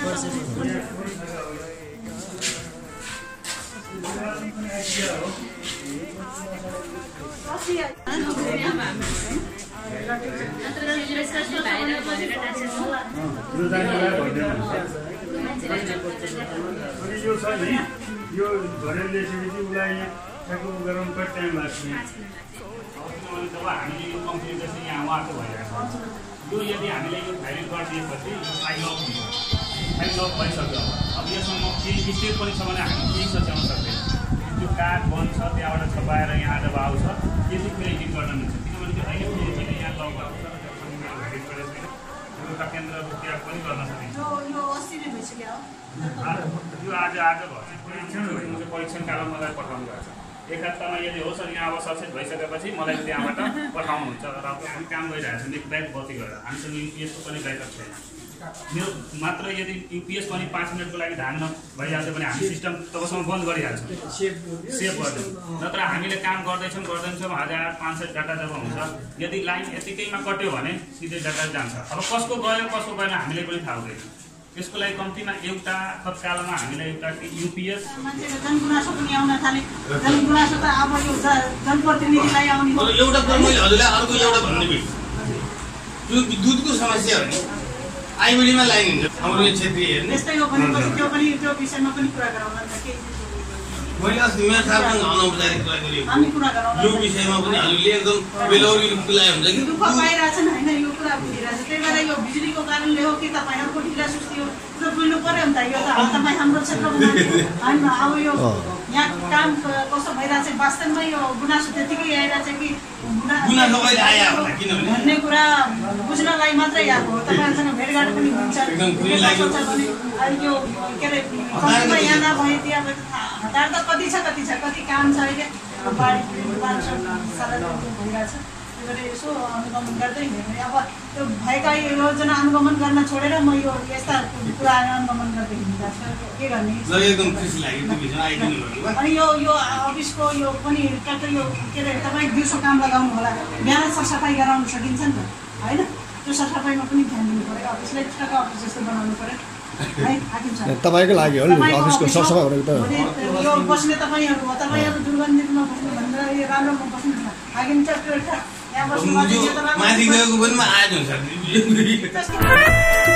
अनि यो छ नि यो घरेलु ल्याइसकेपछि उसलाई ठ्याक्क गराउनु कति टाइम लाग्छ जब हामीले यो कम्प्युटर चाहिँ यहाँ उहाँको भइरहेको छ यो यदि हामीले यो फाइलिङ गरिदिएपछि यो फाइल हुन्छ लक भइसक्यो अब यसमा म केही मिस्टेक पनि छ भने हामी केही सच्याउन सक्दैन। त्यो कार्ड बन्द छ त्यहाँबाट छपाएर यहाँ जब आउँछ त्यति फेरि एडिट गर्न मिल्छ। किनभने त्यो अहिले फेरि फेरि यहाँ लक भएको छ। एडिट गरेको छैन एउटा केन्द्रको त्याग पनि गर्न सकिन्छ। यो आज आज भयो। परीक्षण परीक्षण कालमा मलाई पठाउनु भएको छ। एक हप्तामा यदि होस् अनि यहाँ अब सक्सेस भइसकेपछि मलाई त्यहाँबाट पठाउनुहुन्छ। र पनि काम गरिरहेको छ। ब्याक बत्ती गरेर। हामीसँग युपिएसको पनि ब्याकअप छैन। यो मात्र यदि युपिएस पनि पाँच मिनटको लागि धान्न भइहाल्छ भने हामी सिस्टम तबसम्म बन्द गरिहाल्छौँ। सेभ गरिदिउँ नत्र हामीले काम गर्दैछौँ गर्दैछौँ हजार पाँच सय डाटा जब हुन्छ यदि लाइन यतिकैमा कट्यो भने सिधै डाटा जान्छ। अब कसको गयो कसको गएन हामीले पनि थाहा हुँदैन। त्यसको लागि कम्तीमा एउटा तत्कालमा हामीलाई एउटा युपिएस जनगुनासो पनि आउन थाले। जनगुनासो त अब यो ज- जनप्रतिनिधिलाई आउने। एउटा कुरा मैले हजुरलाई अर्को एउटा भन्नु बिर्सेँ। यो दुधको समस्या हो नि। आइबीडीमा लाइन हुन्छ। हाम्रो यो क्षेत्रीय हेर्ने। मैले अस्ति मेयर साहबसँग अनौपचारिक कुरा गरौँला यो विषयमा पनि हजुरले एकदम बेलौरी मिलाए हुन्छ कि? दुःख पाइरहेछन् होइन? यो कुरा बुझिरहेछ त्यही भएर यो बिजुलीको कारणले हो कि तपाईँहरूको ढिला सुस्ती हो? त्यो बुझ्नु पऱ्यो नि त। यो त तपाईँ हाम्रो क्षेत्रमा होइन? अब यो यहाँ काम कसो भइरहेछ वास्तवमा यो गुनासो त्यतिकै आइरहेछ कि गुनासो कहिले आयो होला, किनभने? भन्ने कुरा बुझ्नलाई मात्रै आएको हो। तपाईँहरूसँग भेटघाट पनि हुन्छ। एकदम खुसी लाग्यो। यो के अरे कम्तीमा यहाँ नभए त्यो अब हतार त कति छ कति छ कति काम छ अहिले? भइरहेछ त्यही भएर यसो अनुगमन गर्दै हेर्ने। अब त्यो भएका यो योजना अनुगमन गर्न छोडेर म यो यस्ता कुरा अनुगमन गर्दै छु। के गर्ने? अनि यो यो अफिसको यो पनि ट्याक्टर यो के अरे तपाईँ दिउँसो काम लगाउनु होला। बिहान सरसफाइ गराउनु सकिन्छ नि त होइन? त्यो सरसफाइमा पनि ध्यान दिनु पऱ्यो। अफिसलाई ठ्याक्क अफिस जस्तो बनाउनु पऱ्यो। तपाईँको लागि हो नि अफिसको अफिस हो। सरसफाइ भनेको त बस्ने तपाईँहरू हो। तपाईँहरू दुर्गन्धितमा बस्नु भनेर यो राम्रोमा बस्नु हाकिम यो माथि गएको पनि सर त्यस्तो